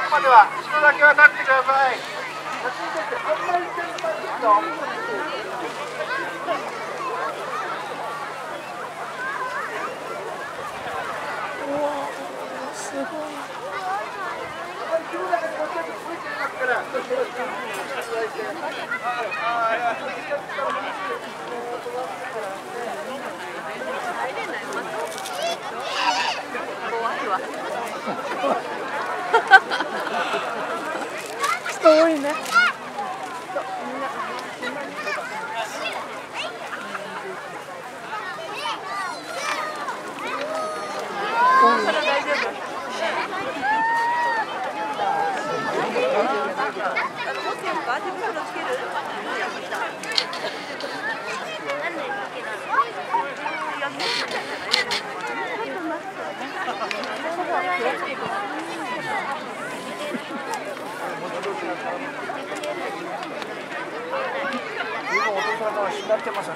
くまでは後ろだけは立ってください写真撮ってあんまり手伝っていいよすごい。あまり気分だけで持ってって増えていますからよろしくお願い。お父さんは死んだってますよ